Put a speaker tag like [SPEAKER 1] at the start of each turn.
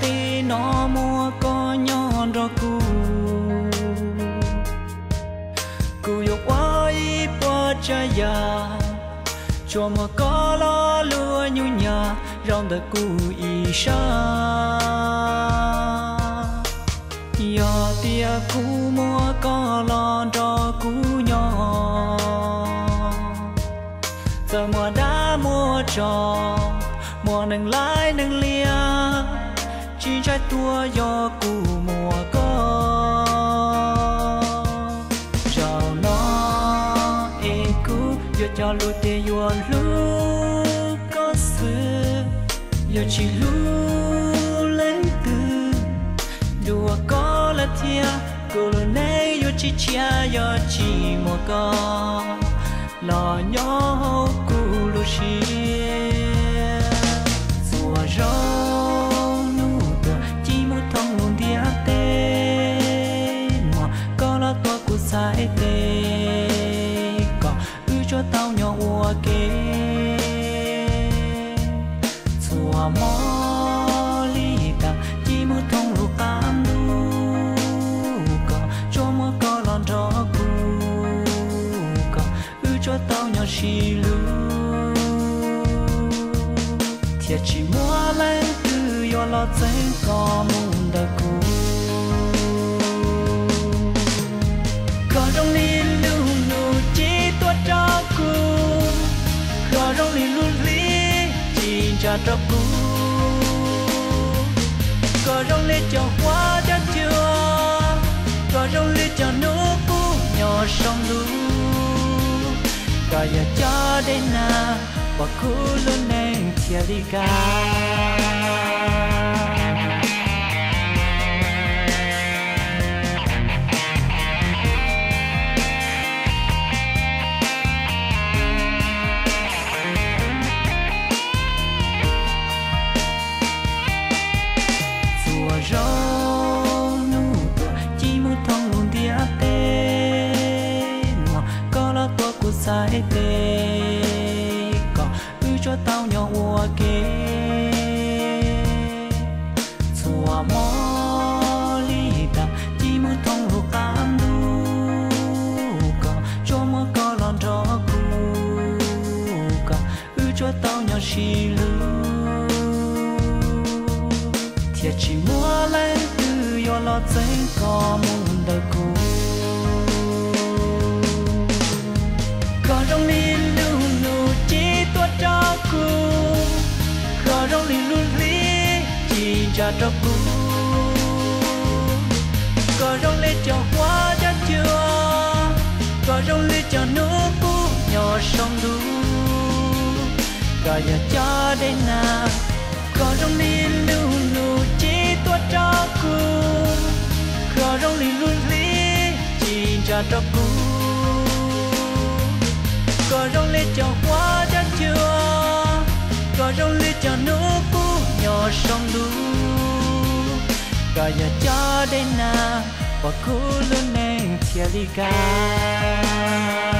[SPEAKER 1] Ti nó mua có nhon ro cu cu yo qua y qua cha ya cho mà có lo lúa nhu nhà, rong da cu y sha yo tia cu mua có lo ro cu nhỏ. Giờ mùa đã mua trò, mùa nâng lá trái tua do cù mùa có. Chào nó e cú yo cho lu te yo lu có sư yo chỉ lu lên từ. Đùa có là thia cô lu nay yo chỉ chia yo chỉ mùa có. Lo nhỏ sai tê. Có ư cho tao nhỏ ua kê. Chùa mò li ta chỉ mu thông lu tam lu có cho mò có lon cho cu. Có ư cho tao nhỏ xì lu thiệt chỉ mua lên từ yo lo chân có mùng cả cho cho có rong lên cho hoa đã chưa có rong lên cho nước cũ nhỏ sông lũ, có giờ cho đến na và cu luôn nên chia đi cả sai tê có ư cho tao nhỏ ua kê. Chùa mò li ta chỉ mơ thông lục tam lu có cho mơ có lon cho cu có ư cho tao nhỏ xì lu thiệt mua lấy từ yo lo có mong đời li chỉ cho cho có rong lên cho hoa cho chưa có rong lên cho nước cu nhỏ sông lu có giờ cho đến na có rong li lu lu chỉ tua cho cu có rong li luôn lý chỉ cha trong cu có rong lên cho hoa đã chưa có rong lên cho nước cũ nhỏ sông đu. Có giờ cho đến na và cũ luôn nên chia đi cả